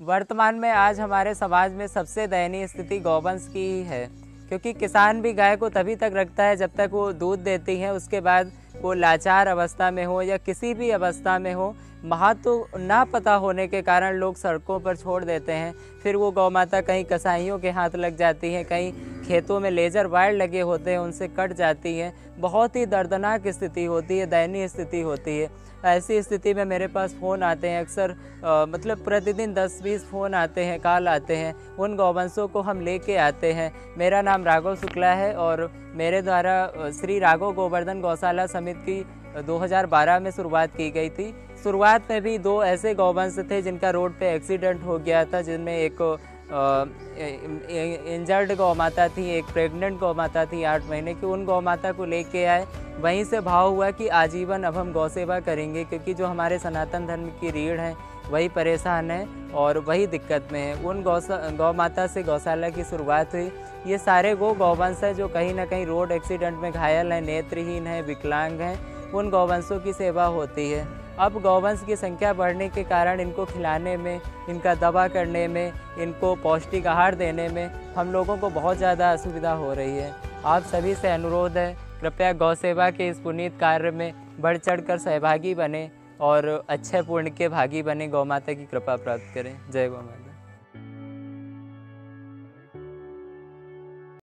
वर्तमान में आज हमारे समाज में सबसे दयनीय स्थिति गौवंश की ही है क्योंकि किसान भी गाय को तभी तक रखता है जब तक वो दूध देती है, उसके बाद वो लाचार अवस्था में हो या किसी भी अवस्था में हो महत्व ना पता होने के कारण लोग सड़कों पर छोड़ देते हैं। फिर वो गौ माता कहीं कसाईयों के हाथ लग जाती है, कहीं खेतों में लेजर वायर लगे होते हैं, उनसे कट जाती हैं। बहुत ही दर्दनाक स्थिति होती है, दयनीय स्थिति होती है। ऐसी स्थिति में मेरे पास फ़ोन आते हैं, अक्सर मतलब प्रतिदिन 10-20 फ़ोन आते हैं, कॉल आते हैं। उन गौवंशों को हम लेके आते हैं। मेरा नाम राघव शुक्ला है और मेरे द्वारा श्री राघव गोवर्धन गौशाला समिति की 2012 में शुरुआत की गई थी। शुरुआत में भी दो ऐसे गौवंश थे जिनका रोड पे एक्सीडेंट हो गया था, जिनमें एक इंजर्ड गौ माता थी, एक प्रेग्नेंट गौ माता थी आठ महीने की। उन गौ माता को लेके आए। वहीं से भाव हुआ कि आजीवन अब हम गौ सेवा करेंगे, क्योंकि जो हमारे सनातन धर्म की रीढ़ है, वही परेशान है और वही दिक्कत में है। उन गौ गौ माता से गौशाला की शुरुआत हुई। ये सारे गो गौवंश है जो कहीं ना कहीं रोड एक्सीडेंट में घायल हैं, नेत्रहीन हैं, विकलांग हैं। उन गौवंशों की सेवा होती है। अब गौवंश की संख्या बढ़ने के कारण इनको खिलाने में, इनका दवा करने में, इनको पौष्टिक आहार देने में हम लोगों को बहुत ज़्यादा असुविधा हो रही है। आप सभी से अनुरोध है, कृपया गौ सेवा के इस पुनीत कार्य में बढ़ चढ़ कर सहभागी बने और अच्छे पूर्ण के भागी बने गौ माता की कृपा प्राप्त करें। जय गौ माता।